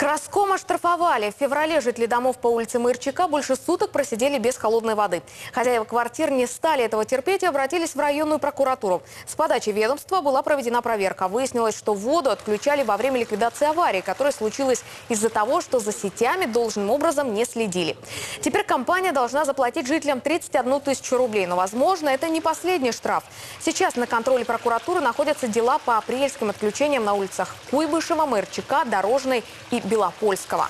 Краском оштрафовали. В феврале жители домов по улице Мырчака больше суток просидели без холодной воды. Хозяева квартир не стали этого терпеть и обратились в районную прокуратуру. С подачи ведомства была проведена проверка. Выяснилось, что воду отключали во время ликвидации аварии, которая случилась из-за того, что за сетями должным образом не следили. Теперь компания должна заплатить жителям 31 тысячу рублей. Но, возможно, это не последний штраф. Сейчас на контроле прокуратуры находятся дела по апрельским отключениям на улицах Куйбышева, Мырчака, Дорожной и Белопольского.